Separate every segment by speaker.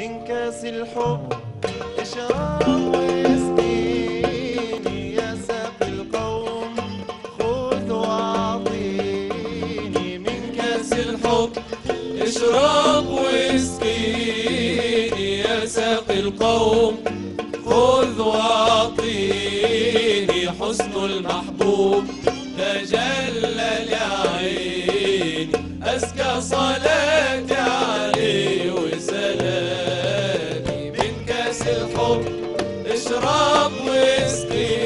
Speaker 1: من كاس الحب اشرب واسقيني يا ساقي القوم خذ وأعطيني من
Speaker 2: كاس الحب. اشرب واسقيني يا ساقي القوم خذ وأعطيني حسن المحبوب. تجلى لعيني أزكى صلاتي اشرب واسقيني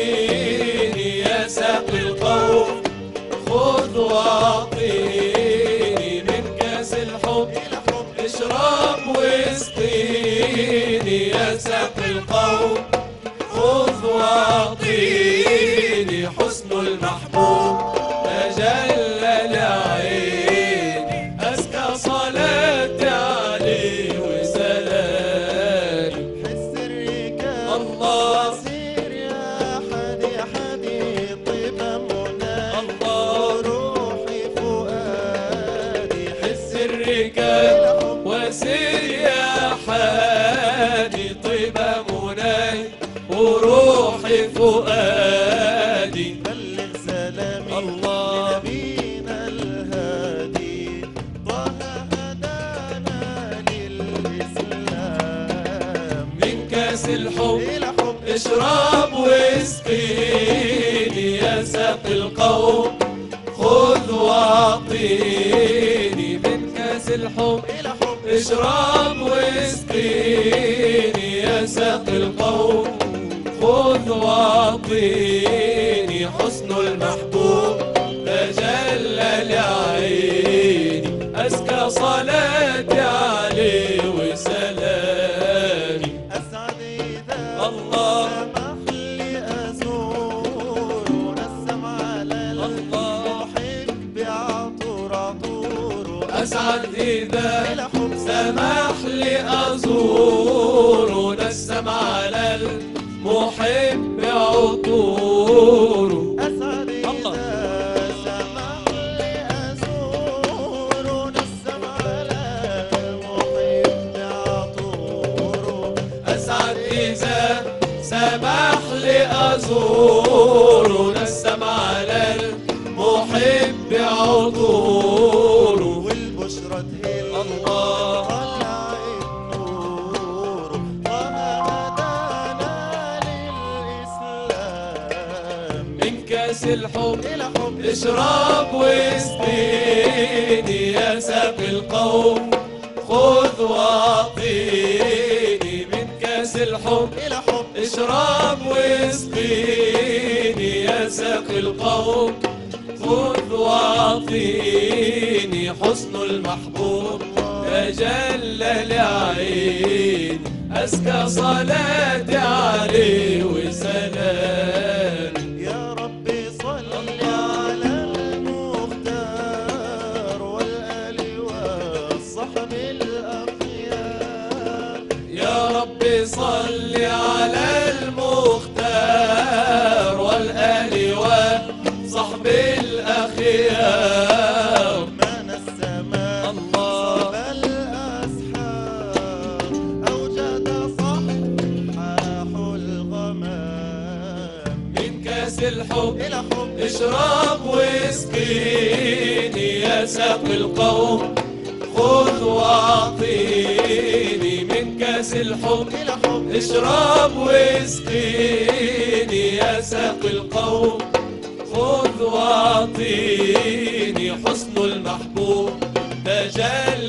Speaker 2: يا ساقي القوم. خذ واعطيني من كاس الحب. اشرب واسقيني يا ساقي وروحي فؤادي
Speaker 1: بلغ سلامي
Speaker 2: الله.
Speaker 1: لنبينا الهادي طه هدانا للإسلام
Speaker 2: من كاس الحب اشرب واسقيني يا ساقي القوم خذ واعطيني من كاس الحب اشرب واسقيني يا ساقي واعطيني حسن المحبوب تجلى لعيني أزكى صلاتي عليه وسلامي
Speaker 1: أسعد إذا
Speaker 2: الله.
Speaker 1: سمح لي أزور ونسم على
Speaker 2: الله.
Speaker 1: المحب عطور عطور
Speaker 2: أسعد إذا سمح لي أزور ونسم على المحب عطور
Speaker 1: أسعد
Speaker 2: الله.
Speaker 1: إذا سمح لي أزور ونسم على المحب عطور
Speaker 2: أسعد إذا سمح لي كاس الحب اشرب واسقيني يا ساقي القوم. خذ واعطيني من كاس الحب اشرب واسقيني يا ساقي القوم. خذ واعطيني حسن المحبوب. تجلى لعيني أزكى صلاتي
Speaker 1: صل على المختار والآل
Speaker 2: وصحب الأخيار
Speaker 1: من السماء
Speaker 2: الله.
Speaker 1: صب الأسحار أوجد صحاح الغمام
Speaker 2: من كاس الحب
Speaker 1: إلى حب
Speaker 2: اشرب واسقيني يا ساقي القوم خذ كاس الحب اشرب واسقيني يا ساقي القوم. خذ واعطيني حسن المحبوب تجلى